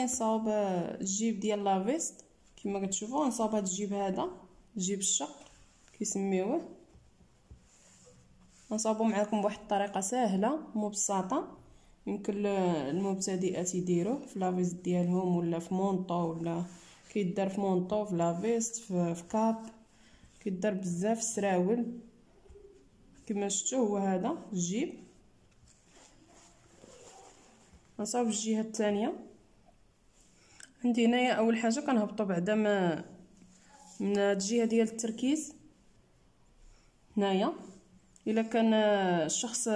غادي نصاوب الجيب ديال la veste كما كتشوفوا نصاوب هذا الجيب هذا جيب الشق كيسميوه نصاوبو معكم بواحد الطريقة سهله مبسطه يمكن المبتدئات يديروه في la veste ديالهم ولا في manteau ولا كيدار في manteau في la veste في, في cape كيدار بزاف سراول كما شفتوا هو هذا الجيب نصاوب الجهه الثانية عندي هنايا أول حاجة كنهبطوا بعدا ما من الجهة ديال التركيز. هنايا. إلا كان الشخص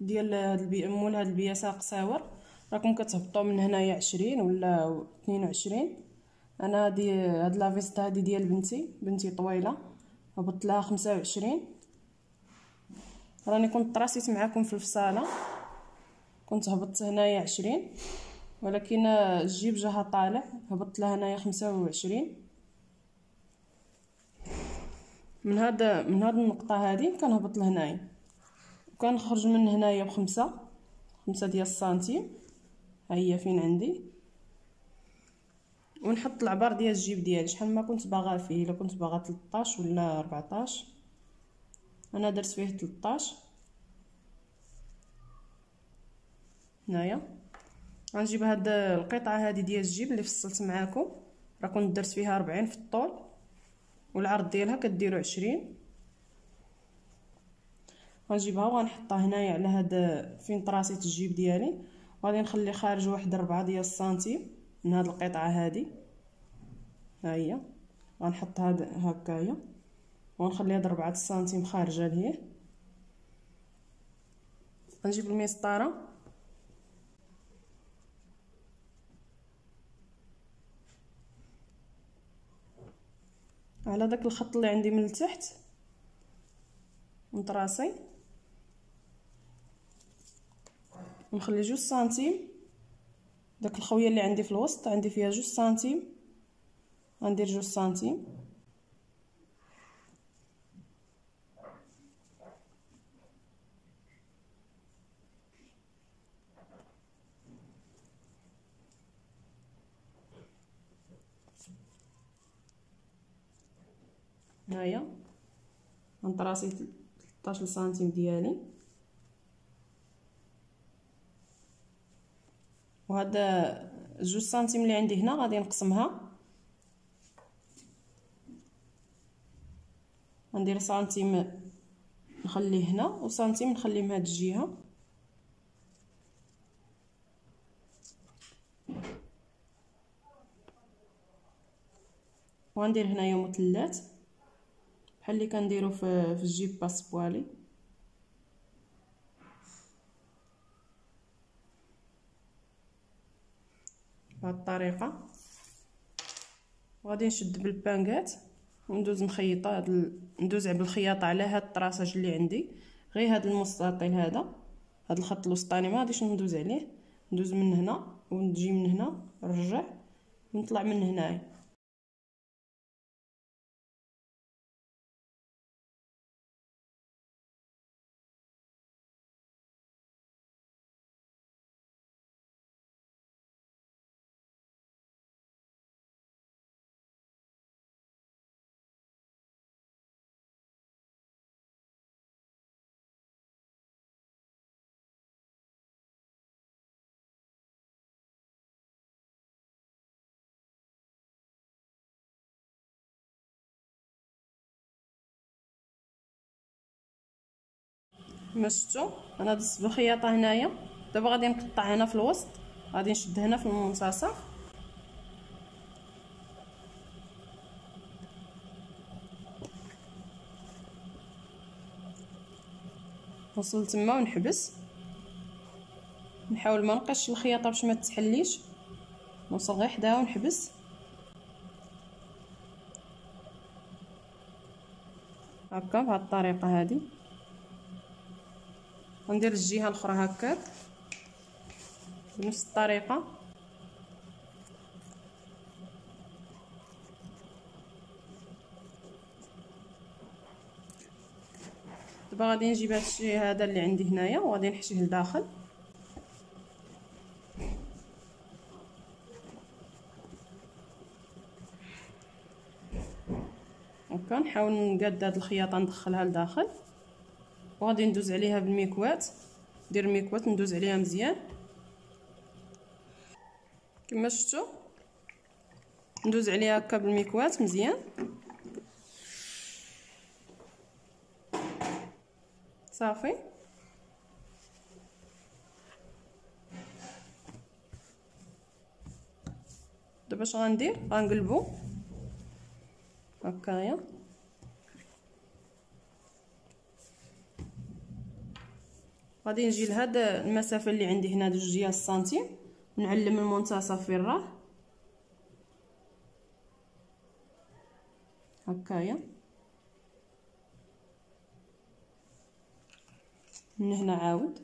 ديال هاد البي مول هاد البياسه قصاور راكم كتهبطوا من هنايا عشرين ولا اثنين وعشرين. أنا هادي هاد la veste هادي ديال بنتي بنتي طويلة هبطت لها خمسة وعشرين. راني كنت طراسيت معاكم في الفصالة. كنت هبطت هنايا عشرين. ولكن الجيب جاها طالع هبطت لها هنايا خمسة وعشرين. من هاد من هاد النقطة هادي كنهبط لهنايا. وكنخرج من هنايا بخمسة خمسة ديال السنتيم. ها هي فين عندي؟ ونحط العبار ديال الجيب ديالي. شحال ما كنت باغا فيه إلا كنت باغا 13 ولا 14 أنا درت فيه 13 هنايا. غنجيب هاد القطعة هذه ديال الجيب اللي فصلت معاكم. راه كنت درت فيها 40 في الطول. والعرض ديالها كديروا 20 غنجيبها وغنحطها هنايا على هاد فين طراسيت الجيب ديالي. وغادي نخلي خارج واحد ربعة ديال السنتيم من هاد القطعة هادي. ها هي. غنحط هاد هكايا ونخلي هاد ربعة السنتيم خارجة لهيه غنجيب المسطرة. على داك الخط اللي عندي من التحت نطراسي ونخلي جوج سنتيم. داك الخويه اللي عندي في الوسط عندي فيها جوج سنتيم. غندير جوج سنتيم. هنايا. غنطراسي 13 سنتيم ديالي وهذا جوج سنتيم اللي عندي هنا غادي نقسمها. غندير سنتيم نخليه هنا وسنتيم نخليه من هاد الجهة. وغندير هنايا مثلث. بحال اللي كنديرو في في الجيب باسبوالي بهاد الطريقة. وغادي نشد بالبانكات وندوز نخيطها هاد. ندوز بالخياطة على هاد الطراساج اللي عندي. غير هاد المستطيل هذا هاد الخط الوسطاني ما غاديش ندوز عليه. ندوز من هنا ونجي من هنا نرجع ونطلع من هنايا. كما شفتوا أنا دزت بالخياطه هنايا. دابا غادي نقطع هنا في الوسط. غادي نشد هنا في المنتصف نوصل تما ونحبس. نحاول ما نقش الخياطة باش ما تحليش نوصل غير حداها ونحبس. هكا بهاد الطريقة هذه وندير الجهة الأخرى هكاك بنفس الطريقة. دابا غادي نجيب هادشي هذا اللي عندي هنايا وغادي نحشيه لداخل. هكا نحاول نقاد هاد الخياطة ندخلها لداخل. وغادي ندوز عليها بالميكوات. ندير الميكوات ندوز عليها مزيان. كما شفتوا ندوز عليها هكا بالميكوات مزيان. صافي. دابا اش غندير؟ غنقلبو. هكايا غادي نجي لهاد المسافة اللي عندي هنا جوج ديال السنتيم. نعلم المنتصف فين راه. هكايا. من هنا عاود.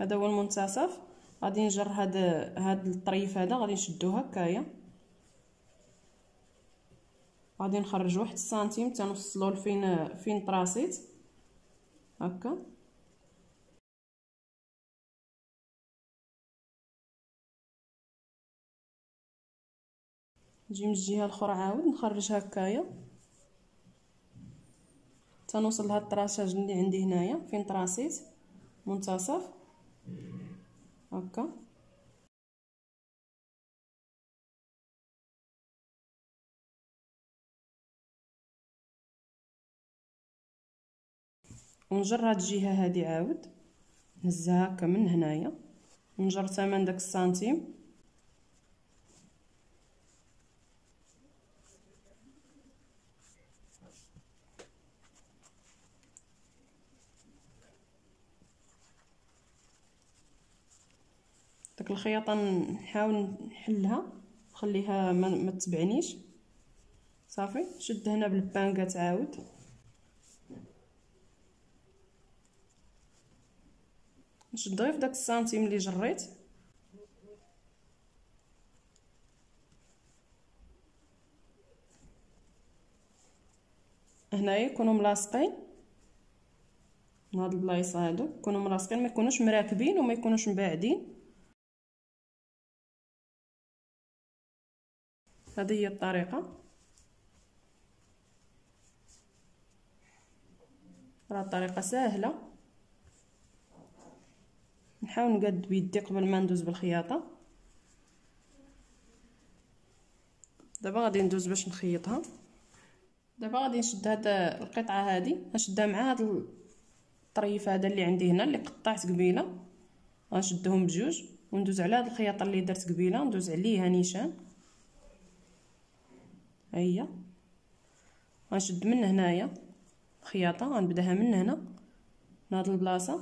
هذا هو المنتصف. غادي نجر هاد هاد الطريف هذا غادي نشدو هكايا. غادي نخرج واحد السنتيم تنوصلو لفين فين طراسيت. هكا. نجي من الجهة الأخرى عاود نخرج هكايا. تنوصل لهاد الطراشاج اللي عندي هنايا فين طراسيت. منتصف. هكا ونجر هاد الجهة هادي عاود نهزها هكا من هنايا. ونجر تمن داك السنتيم. داك الخياطة نحاول نحلها نخليها ما, ما تتبعنيش صافي شد هنا بالبانكه تعاود. نشد غير في داك السنتيم اللي جريت. هنايا يكونوا ملاصقين. من هاد البلايص هادو يكونوا ملاصقين ما يكونوش مراكبين وما يكونوش مباعدين هذه هي الطريقة. راه الطريقة سهلة. نحاول نقاد بيدي قبل ما ندوز بالخياطة. دابا غادي ندوز باش نخيطها. دابا غادي نشد هاد القطعة هذه نشدها مع هاد الطريف هذا اللي عندي هنا اللي قطعت قبيلة. غنشدهم بجوج. وندوز على هاد الخياطة اللي درت قبيلة. ندوز عليها نيشان هي غنشد من هنايا خياطة غنبدأها من هنا من هاد البلاصة.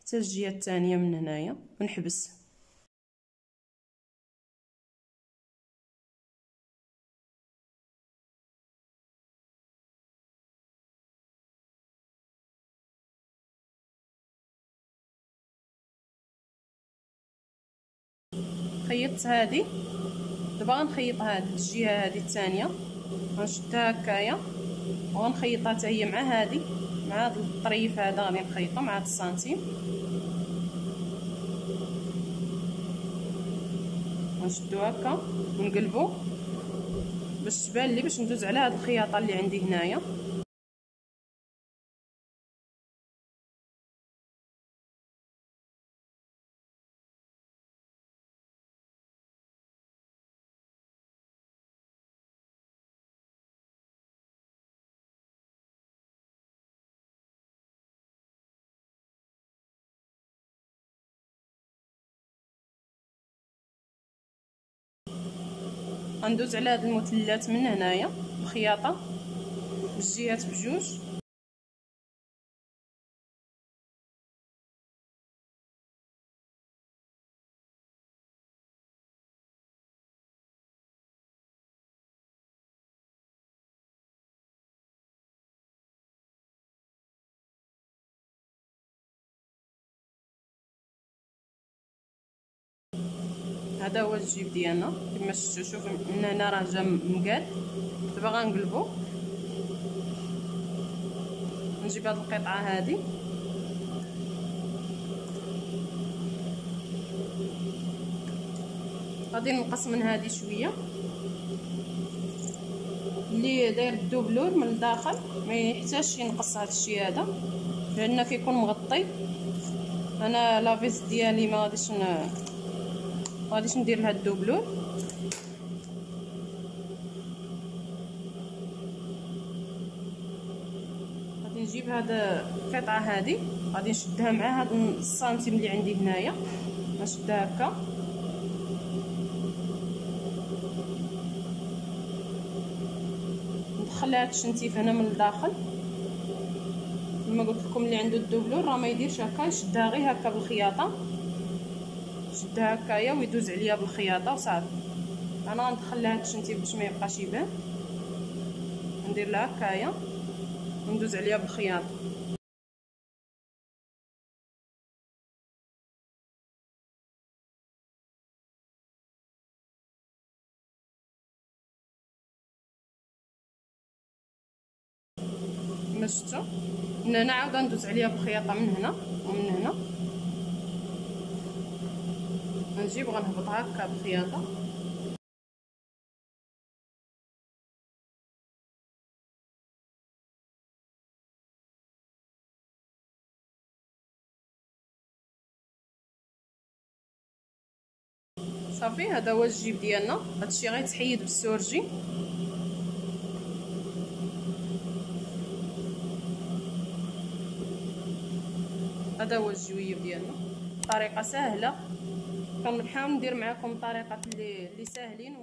حتى الجهة الثانية من هنايا ونحبس خيطت هذه دابا غنخيط هاد الجهة هذه الثانية غنشدها هكايا. وغنخيطها حتى هي مع هذه مع هذا الطريف هذا غادي نخيطو مع هاد السنتيم. غنشدو هكا ونقلبو. باش تبان لي باش ندوز على هاد الخياطة اللي عندي هنايا. غندوز على هاد المثلثات من هنايا الخياطه بالجهات بجوج. هذا هو الجيب ديالنا. كما شفتوا شوفوا هنا راه جا مقاد. دابا غنقلبو. نجيب هاد القطعة هادي. غادي نقص من هادي شوية. اللي داير الدوبلور من الداخل ما يحتاجش ينقص هذا الشيء هذا. لأن كيكون مغطي. أنا la veste ديالي ما غاديش غاديش ندير لها ال doublure غادي نجيب هاد القطعة هذه غادي نشدها مع هاد السنتيم اللي عندي هنايا. نشدها هكا. ندخل هاد الشنتيف هنا من الداخل. كما قلت لكم اللي عنده ال doublure راه ما يديرش هكا يشدها غير هكا بالخياطة. يشدها هكايا ويدوز عليها بالخياطة وصافي. أنا غندخل لها هاد الشنتيف باش ما يبقاش يبان. ندير لها هكايا. وندوز عليها بالخياطة. كما شفتوا هنا عاود ندوز عليها بالخياطة من هنا ومن هنا. غنجيب غنهبطها هكا بالخياطه صافي هذا هو الجيب ديالنا. هادشي غيتحيد بالسورجي. هذا هو الجويب ديالنا. طريقة سهلة. كنحاول ندير معكم طريقات اللي ساهلين